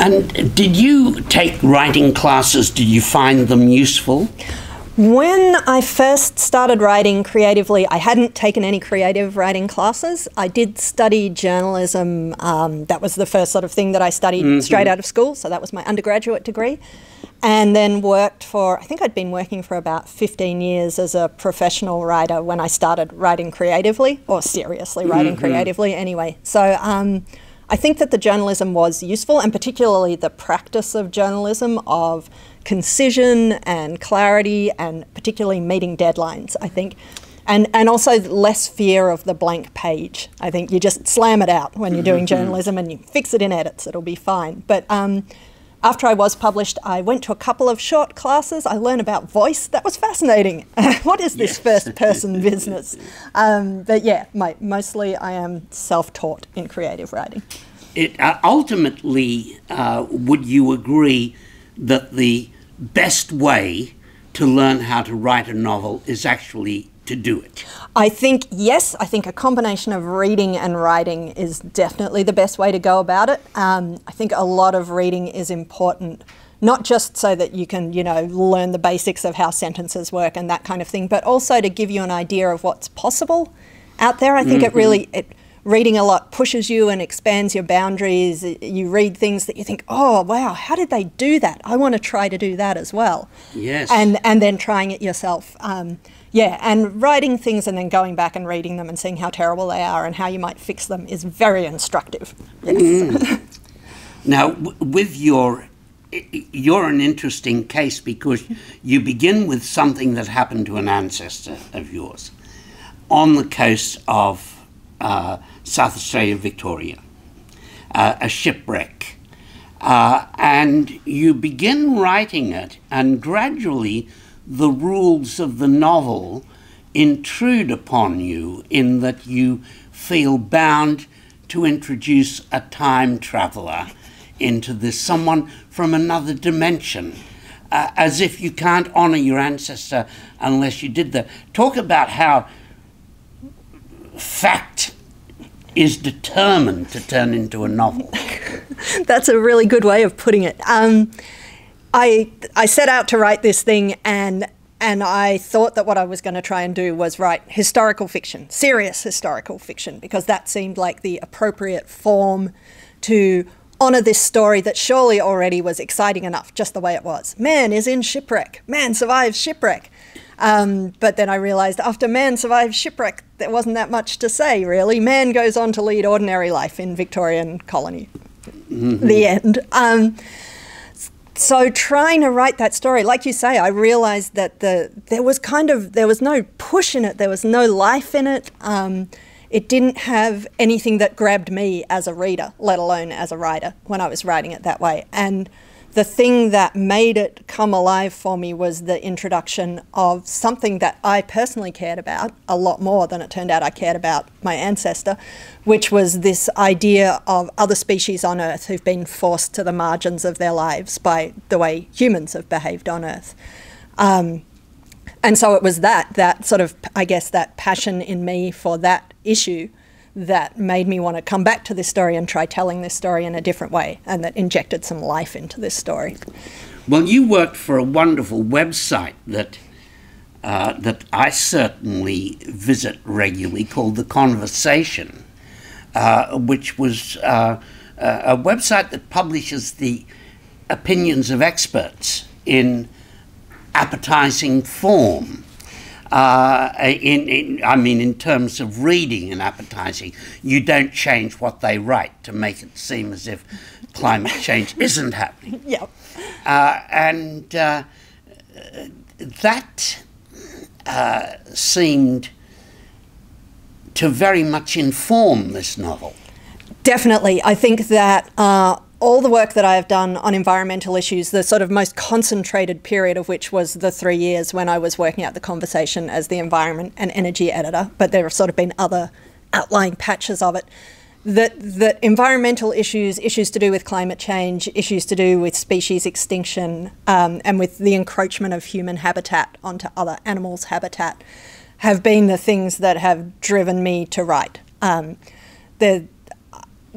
And did you take writing classes? Did you find them useful? When I first started writing creatively, I hadn't taken any creative writing classes. I did study journalism. Um, that was the first sort of thing that I studied mm-hmm. straight out of school. So that was my undergraduate degree. And then worked for, I think I'd been working for about 15 years as a professional writer when I started writing creatively, or seriously writing mm-hmm. creatively anyway. So, um, I think that the journalism was useful, and particularly the practice of journalism of concision and clarity, and particularly meeting deadlines. I think. And, and also less fear of the blank page. I think you just slam it out when you're doing mm-hmm. journalism and you fix it in edits, it'll be fine. But um, after I was published, I went to a couple of short classes. I learned about voice. That was fascinating. what is this yes. first person business? Um, but yeah, my, mostly I am self taught in creative writing. It, uh, ultimately, uh, would you agree that the best way to learn how to write a novel is actually to do it? I think, yes, I think a combination of reading and writing is definitely the best way to go about it. Um, I think a lot of reading is important, not just so that you can, you know, learn the basics of how sentences work and that kind of thing, but also to give you an idea of what's possible out there. I think mm-hmm. it really, it, reading a lot pushes you and expands your boundaries. You read things that you think, oh wow, how did they do that? I want to try to do that as well. Yes. And and then trying it yourself. Um, yeah, and writing things and then going back and reading them and seeing how terrible they are and how you might fix them is very instructive. Yes. Mm. now, w- with your, you're an interesting case because you begin with something that happened to an ancestor of yours on the coast of uh, South Australia, Victoria, uh, a shipwreck. Uh, and you begin writing it, and gradually the rules of the novel intrude upon you in that you feel bound to introduce a time traveler into this, someone from another dimension, uh, as if you can't honor your ancestor unless you did that. Talk about how fact is determined to turn into a novel. That's a really good way of putting it. Um, I I set out to write this thing and and I thought that what I was going to try and do was write historical fiction, serious historical fiction, because that seemed like the appropriate form to honour this story that surely already was exciting enough, just the way it was. Man is in shipwreck. Man survives shipwreck. Um, but then I realised after man survives shipwreck, there wasn't that much to say, really. Man goes on to lead ordinary life in Victorian colony. Mm-hmm. The end. Um, so trying to write that story like you say i realized that the there was kind of there was no push in it there was no life in it um, it didn't have anything that grabbed me as a reader let alone as a writer when i was writing it that way and the thing that made it come alive for me was the introduction of something that I personally cared about a lot more than it turned out I cared about my ancestor, which was this idea of other species on Earth who've been forced to the margins of their lives by the way humans have behaved on Earth. Um, and so it was that, that sort of, I guess, that passion in me for that issue that made me want to come back to this story and try telling this story in a different way and that injected some life into this story. Well, you worked for a wonderful website that uh, that I certainly visit regularly called The Conversation, uh, which was uh, a website that publishes the opinions of experts in appetizing form. Uh, in, in, I mean, in terms of reading and appetizing, you don't change what they write to make it seem as if climate change isn't happening. Yep. Uh, and uh, that uh, seemed to very much inform this novel. Definitely. I think that uh, all the work that I have done on environmental issues, the sort of most concentrated period of which was the three years when I was working out the conversation as the environment and energy editor, but there have sort of been other outlying patches of it. That, that environmental issues, issues to do with climate change, issues to do with species extinction, um, and with the encroachment of human habitat onto other animals' habitat, have been the things that have driven me to write. Um, the,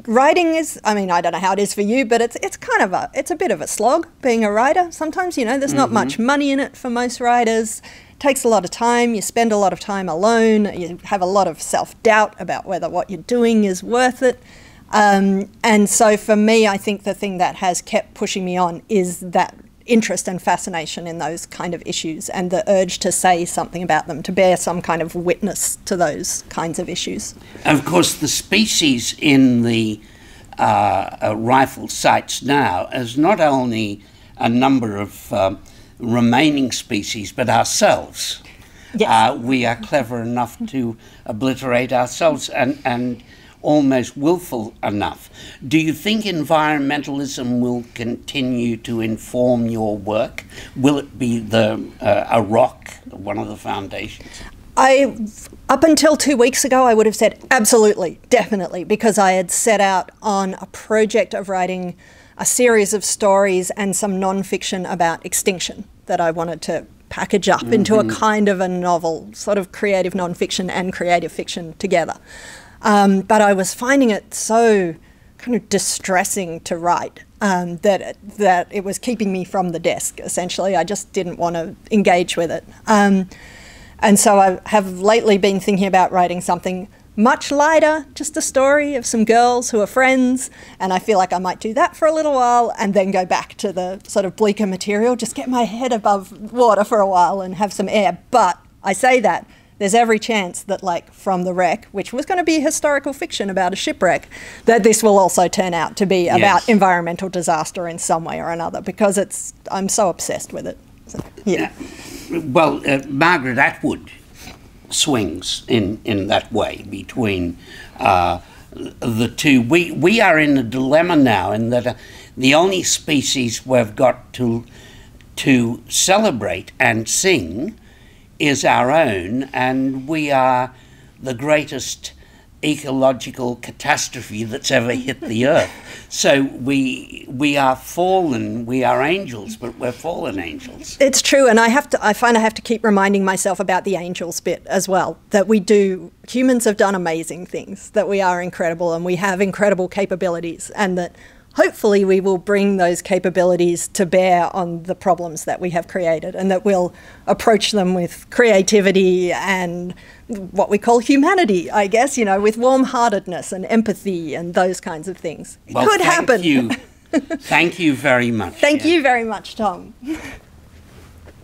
writing is i mean i don't know how it is for you but it's it's kind of a it's a bit of a slog being a writer. Sometimes you know there's not much money in it for most writers. It takes a lot of time. You spend a lot of time alone. You have a lot of self-doubt about whether what you're doing is worth it. Um, and so for me i think the thing that has kept pushing me on is that interest and fascination in those kind of issues and the urge to say something about them, to bear some kind of witness to those kinds of issues. Of course, the species in the uh, uh, rifle sights now is not only a number of um, remaining species, but ourselves. Yes. Uh, we are clever enough to obliterate ourselves and, and almost willful enough. Do you think environmentalism will continue to inform your work? Will it be the uh, a rock, one of the foundations? I, up until two weeks ago, I would have said absolutely, definitely, because I had set out on a project of writing a series of stories and some non-fiction about extinction that I wanted to package up mm-hmm. into a kind of a novel, sort of creative non-fiction and creative fiction together. Um, but I was finding it so kind of distressing to write um, that it, that it was keeping me from the desk. Essentially, I just didn't want to engage with it. Um, and so I have lately been thinking about writing something much lighter, just a story of some girls who are friends. And I feel like I might do that for a little while and then go back to the sort of bleaker material, just get my head above water for a while and have some air. But I say that there's every chance that, like, from the wreck, which was going to be historical fiction about a shipwreck, that this will also turn out to be yes. about environmental disaster in some way or another because it's I'm so obsessed with it. So, yeah. Well, uh, Margaret Atwood swings in, in that way between uh, the two. We, we are in a dilemma now in that uh, the only species we've got to, to celebrate and sing is our own, and we are the greatest ecological catastrophe that's ever hit the earth. So we we are fallen. We are angels, but we're fallen angels. It's true, and I have to. I find I have to keep reminding myself about the angels bit as well. That we do. Humans have done amazing things. That we are incredible, and we have incredible capabilities, and that hopefully we will bring those capabilities to bear on the problems that we have created and that we'll approach them with creativity and what we call humanity, I guess, you know, with warm-heartedness and empathy and those kinds of things. It well, could thank happen. You. thank you very much. Thank yeah. you very much, Tom.